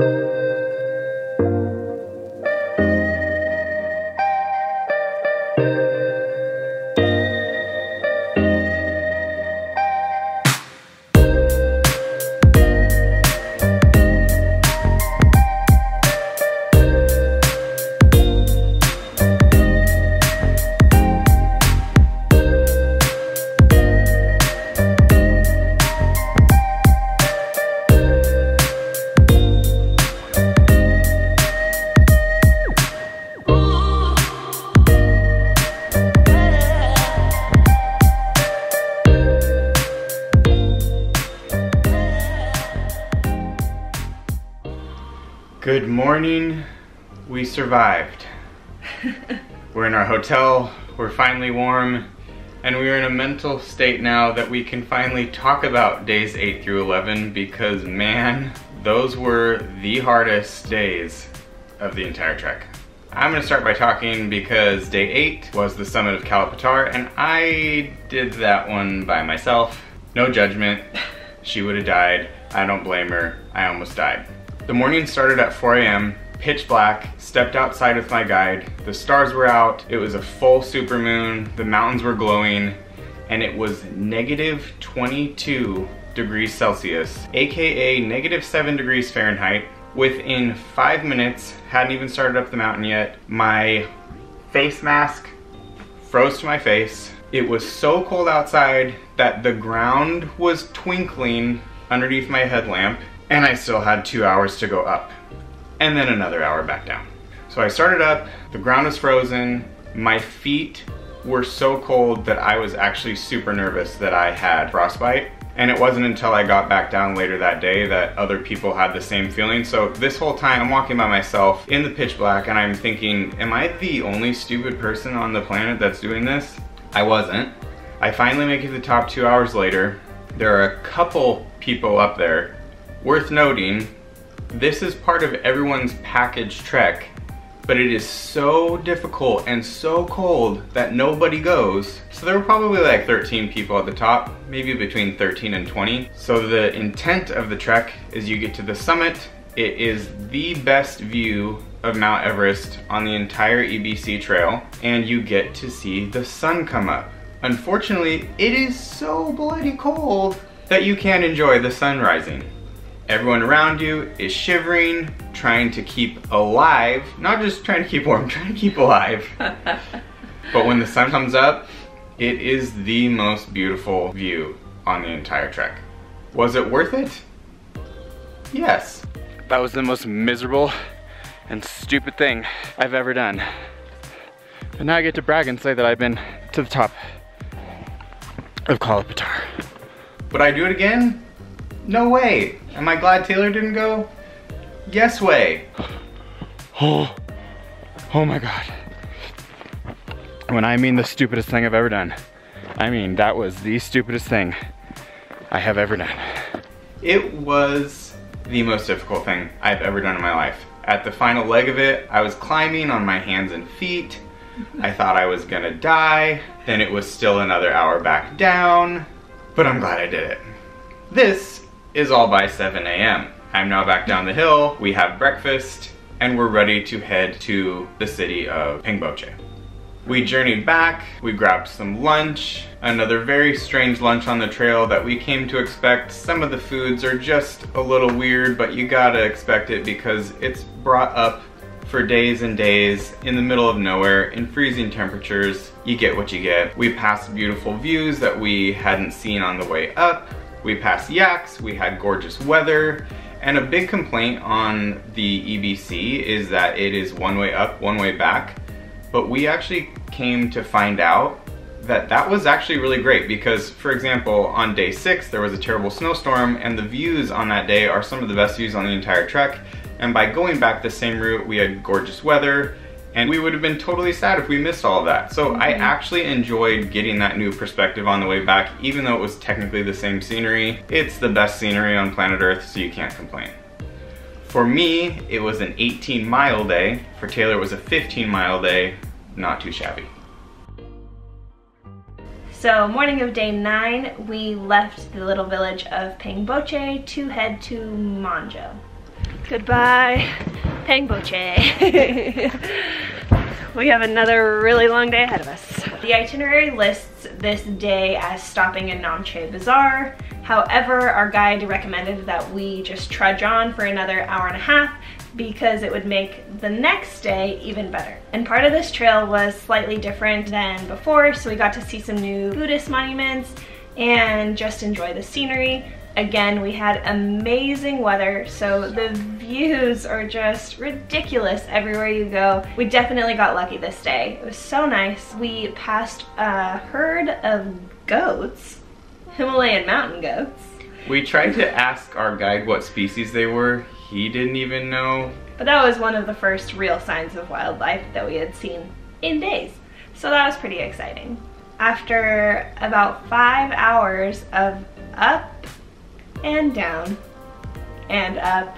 Good morning. We survived. we're in our hotel, we're finally warm, and we're in a mental state now that we can finally talk about days 8 through 11 because man, those were the hardest days of the entire trek. I'm gonna start by talking because day 8 was the summit of Kala Patthar and I did that one by myself. No judgment. She would have died. I don't blame her. I almost died. The morning started at 4 a.m., pitch black, stepped outside with my guide. The stars were out, it was a full supermoon, the mountains were glowing, and it was negative 22 degrees Celsius, AKA negative 7 degrees Fahrenheit. Within five minutes, hadn't even started up the mountain yet, my face mask froze to my face. It was so cold outside that the ground was twinkling underneath my headlamp and I still had two hours to go up and then another hour back down. So I started up, the ground was frozen, my feet were so cold that I was actually super nervous that I had frostbite. And it wasn't until I got back down later that day that other people had the same feeling. So this whole time I'm walking by myself in the pitch black and I'm thinking, am I the only stupid person on the planet that's doing this? I wasn't. I finally make it to the top two hours later. There are a couple people up there Worth noting, this is part of everyone's package trek, but it is so difficult and so cold that nobody goes. So there were probably like 13 people at the top, maybe between 13 and 20. So the intent of the trek is you get to the summit, it is the best view of Mount Everest on the entire EBC trail, and you get to see the sun come up. Unfortunately, it is so bloody cold that you can't enjoy the sun rising. Everyone around you is shivering, trying to keep alive. Not just trying to keep warm, trying to keep alive. but when the sun comes up, it is the most beautiful view on the entire trek. Was it worth it? Yes. That was the most miserable and stupid thing I've ever done. But now I get to brag and say that I've been to the top of Kala Patthar. Would I do it again? No way. Am I glad Taylor didn't go? Yes way. Oh, oh my God. When I mean the stupidest thing I've ever done, I mean that was the stupidest thing I have ever done. It was the most difficult thing I've ever done in my life. At the final leg of it, I was climbing on my hands and feet. I thought I was gonna die. Then it was still another hour back down, but I'm glad I did it. This is all by 7 a.m. I'm now back down the hill, we have breakfast, and we're ready to head to the city of Pangboche. We journeyed back, we grabbed some lunch, another very strange lunch on the trail that we came to expect. Some of the foods are just a little weird, but you gotta expect it because it's brought up for days and days in the middle of nowhere in freezing temperatures. You get what you get. We passed beautiful views that we hadn't seen on the way up. We passed yaks, we had gorgeous weather, and a big complaint on the EBC is that it is one way up, one way back. But we actually came to find out that that was actually really great because, for example, on day six, there was a terrible snowstorm and the views on that day are some of the best views on the entire trek. And by going back the same route, we had gorgeous weather, and we would have been totally sad if we missed all of that. So. I mm-hmm. actually enjoyed getting that new perspective on the way back, even though it was technically the same scenery. It's the best scenery on planet Earth, so you can't complain. For me, it was an 18 mile day. For Taylor, it was a 15 mile day. Not too shabby. So morning of day nine, we left the little village of Pangboche to head to Monjo. Goodbye, Pangboche. we have another really long day ahead of us. The itinerary lists this day as stopping in Namche Bazaar. However, our guide recommended that we just trudge on for another hour and a half because it would make the next day even better. And part of this trail was slightly different than before, so we got to see some new Buddhist monuments and just enjoy the scenery. Again, we had amazing weather, so the views are just ridiculous everywhere you go. We definitely got lucky this day. It was so nice. We passed a herd of goats, Himalayan mountain goats. We tried to ask our guide what species they were. He didn't even know. But that was one of the first real signs of wildlife that we had seen in days. So that was pretty exciting. After about five hours of up and down and up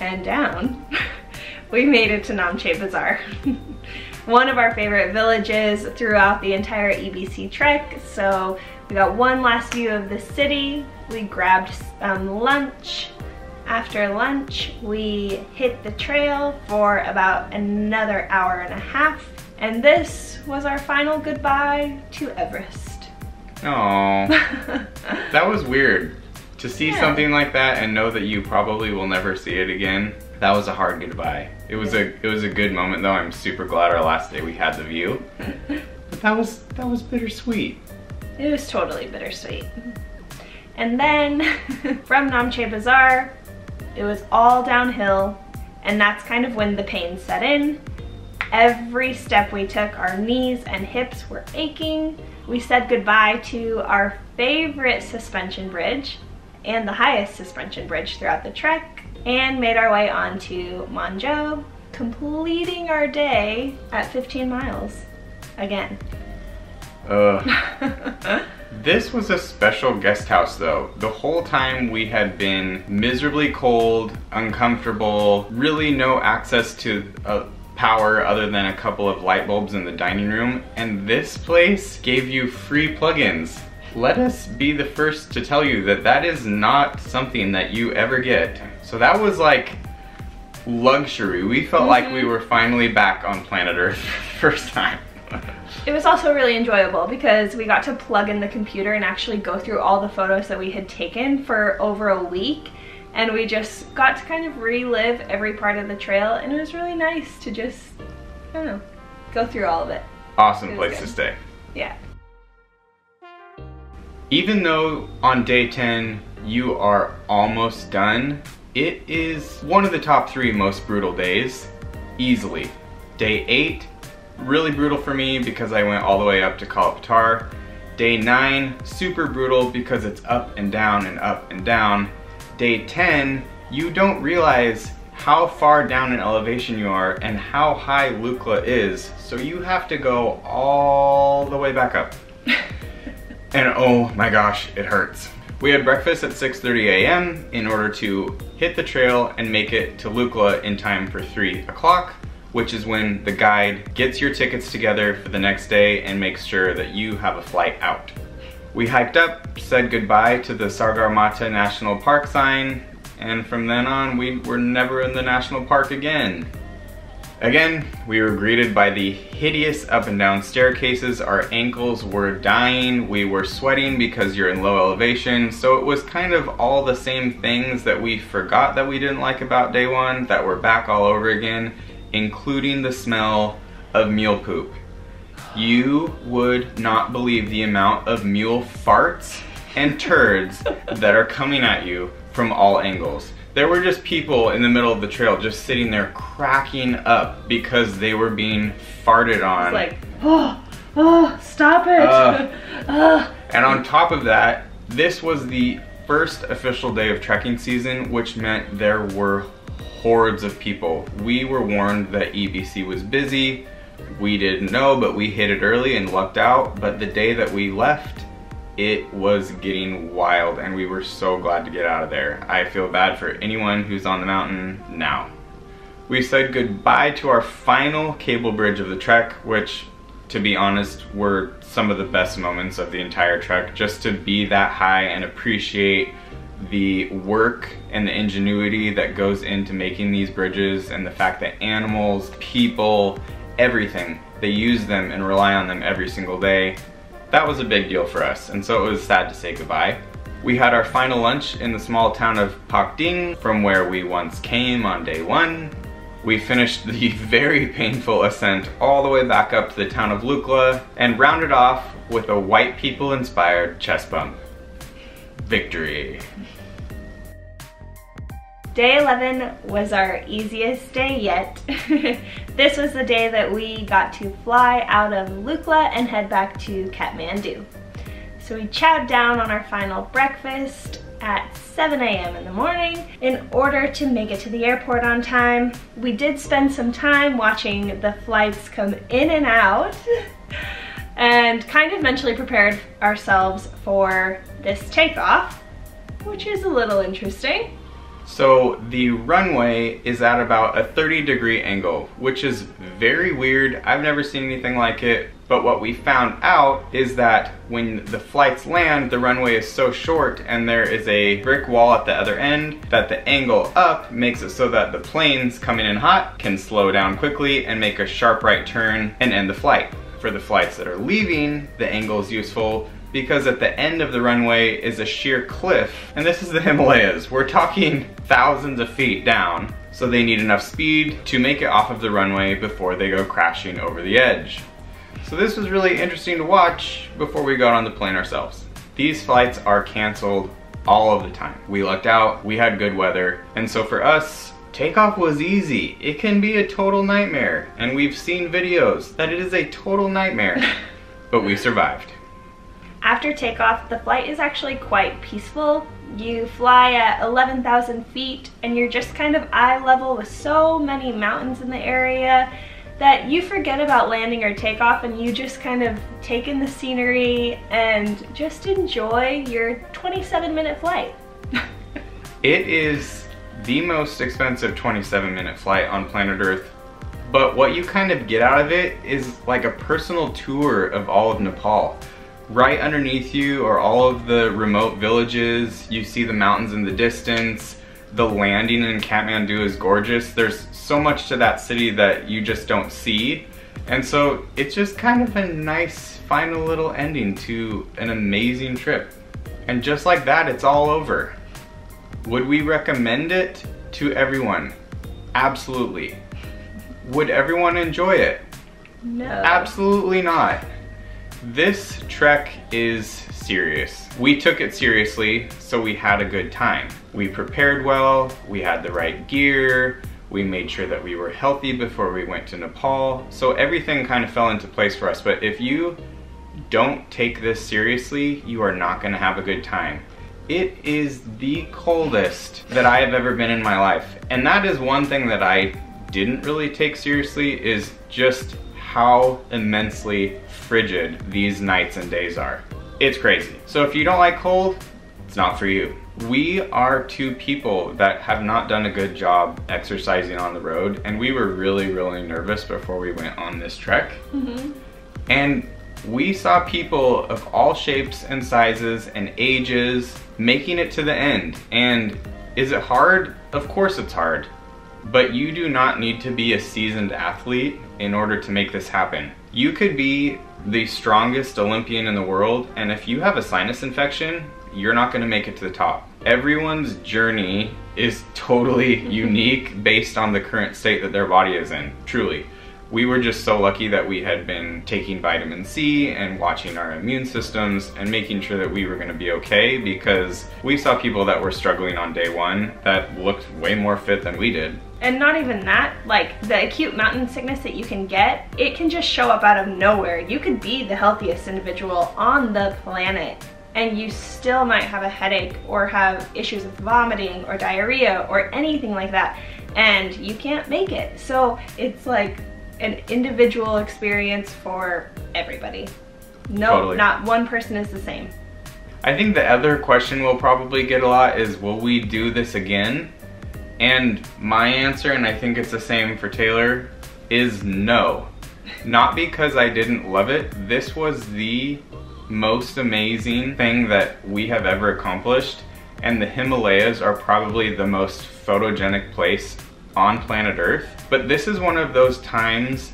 and down, we made it to Namche Bazaar. one of our favorite villages throughout the entire EBC trek. So we got one last view of the city. We grabbed um, lunch. After lunch, we hit the trail for about another hour and a half. And this was our final goodbye to Everest. Oh, that was weird. To see Yeah. something like that and know that you probably will never see it again, that was a hard goodbye. It was a it was a good moment though. I'm super glad our last day we had the view. But that was that was bittersweet. It was totally bittersweet. And then from Namche Bazaar, it was all downhill, and that's kind of when the pain set in. Every step we took, our knees and hips were aching. We said goodbye to our favorite suspension bridge and the highest suspension bridge throughout the trek and made our way on to Monjo, completing our day at 15 miles again. Ugh. This was a special guest house though. The whole time we had been miserably cold, uncomfortable, really no access to uh, power other than a couple of light bulbs in the dining room, and this place gave you free plugins. Let us be the first to tell you that that is not something that you ever get. So that was like luxury. We felt like we mm-hmm. were finally back on planet Earth first time. It was also really enjoyable because we got to plug in the computer and actually go through all the photos that we had taken for over a week. And we just got to kind of relive every part of the trail and it was really nice to just, I don't know, go through all of it. awesome It place good. to stay. Yeah. Even though on day 10 you are almost done, it is one of the top three most brutal days, easily. Day 8, really brutal for me because I went all the way up to Kala Patthar. Day 9, super brutal because it's up and down and up and down. Day 10, you don't realize how far down in elevation you are and how high Lukla is, so you have to go all the way back up. And oh my gosh, it hurts. We had breakfast at 6.30 a.m. in order to hit the trail and make it to Lukla in time for 3 o'clock, which is when the guide gets your tickets together for the next day and makes sure that you have a flight out. We hiked up, said goodbye to the Sagarmatha National Park sign, and from then on we were never in the national park again. Again, we were greeted by the hideous up and down staircases. Our ankles were dying. We were sweating because you're in low elevation. So it was kind of all the same things that we forgot that we didn't like about day one that were back all over again, including the smell of mule poop. You would not believe the amount of mule farts and turds that are coming at you from all angles. There were just people in the middle of the trail just sitting there cracking up because they were being farted on. It's like, oh, oh, stop it. Uh, Ugh. Ugh. And on top of that, this was the first official day of trekking season, which meant there were hordes of people. We were warned that EBC was busy. We didn't know, but we hit it early and lucked out. But the day that we left, it was getting wild and we were so glad to get out of there. I feel bad for anyone who's on the mountain now. We said goodbye to our final cable bridge of the trek, which, to be honest, were some of the best moments of the entire trek. Just to be that high and appreciate the work and the ingenuity that goes into making these bridges and the fact that animals, people, everything, they use them and rely on them every single day. That was a big deal for us, and so it was sad to say goodbye. We had our final lunch in the small town of Phakding, from where we once came on day one. We finished the very painful ascent all the way back up to the town of Lukla and rounded off with a white people inspired chest bump. Victory. Day 11 was our easiest day yet. this was the day that we got to fly out of Lukla and head back to Kathmandu. So we chowed down on our final breakfast at 7 a.m. in the morning in order to make it to the airport on time. We did spend some time watching the flights come in and out and kind of mentally prepared ourselves for this takeoff, which is a little interesting. So the runway is at about a 30 degree angle, which is very weird. I've never seen anything like it. But what we found out is that when the flights land, the runway is so short and there is a brick wall at the other end that the angle up makes it so that the planes coming in hot can slow down quickly and make a sharp right turn and end the flight. For the flights that are leaving, the angle is useful because at the end of the runway is a sheer cliff, and this is the Himalayas. We're talking thousands of feet down, so they need enough speed to make it off of the runway before they go crashing over the edge. So this was really interesting to watch before we got on the plane ourselves. These flights are canceled all of the time. We lucked out, we had good weather, and so for us, takeoff was easy. It can be a total nightmare, and we've seen videos that it is a total nightmare, but we survived. After takeoff, the flight is actually quite peaceful. You fly at 11,000 feet and you're just kind of eye level with so many mountains in the area that you forget about landing or takeoff and you just kind of take in the scenery and just enjoy your 27 minute flight. it is the most expensive 27 minute flight on planet Earth, but what you kind of get out of it is like a personal tour of all of Nepal. Right underneath you are all of the remote villages. You see the mountains in the distance. The landing in Kathmandu is gorgeous. There's so much to that city that you just don't see. And so it's just kind of a nice final little ending to an amazing trip. And just like that, it's all over. Would we recommend it to everyone? Absolutely. Would everyone enjoy it? No. Absolutely not. This trek is serious. We took it seriously, so we had a good time. We prepared well, we had the right gear, we made sure that we were healthy before we went to Nepal, so everything kind of fell into place for us. But if you don't take this seriously, you are not gonna have a good time. It is the coldest that I have ever been in my life. And that is one thing that I didn't really take seriously is just how immensely frigid these nights and days are. It's crazy. So if you don't like cold, it's not for you. We are two people that have not done a good job exercising on the road and we were really, really nervous before we went on this trek. Mm -hmm. And we saw people of all shapes and sizes and ages making it to the end. And is it hard? Of course it's hard. But you do not need to be a seasoned athlete in order to make this happen. You could be the strongest Olympian in the world, and if you have a sinus infection, you're not gonna make it to the top. Everyone's journey is totally unique based on the current state that their body is in, truly we were just so lucky that we had been taking vitamin C and watching our immune systems and making sure that we were gonna be okay because we saw people that were struggling on day one that looked way more fit than we did. And not even that, like the acute mountain sickness that you can get, it can just show up out of nowhere. You could be the healthiest individual on the planet and you still might have a headache or have issues with vomiting or diarrhea or anything like that and you can't make it. So it's like an individual experience for everybody. No, totally. not one person is the same. I think the other question we'll probably get a lot is, will we do this again? And my answer, and I think it's the same for Taylor, is no. Not because I didn't love it. This was the most amazing thing that we have ever accomplished. and the Himalayas are probably the most photogenic place on planet Earth. But this is one of those times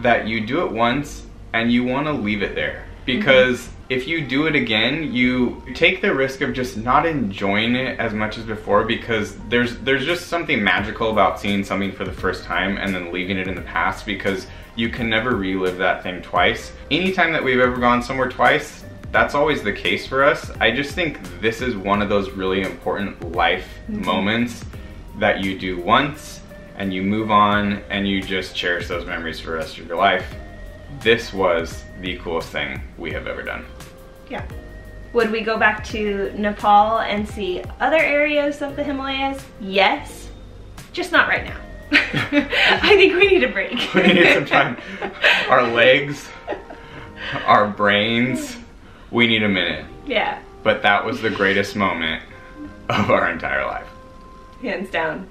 that you do it once and you want to leave it there because mm-hmm. if you do it again you take the risk of just not enjoying it as much as before because there's there's just something magical about seeing something for the first time and then leaving it in the past because you can never relive that thing twice anytime that we've ever gone somewhere twice that's always the case for us i just think this is one of those really important life mm-hmm. moments that you do once and you move on and you just cherish those memories for the rest of your life this was the coolest thing we have ever done. Yeah. Would we go back to Nepal and see other areas of the Himalayas? Yes, just not right now. I think we need a break. we need some time. Our legs, our brains, we need a minute. Yeah. But that was the greatest moment of our entire life. Hands down.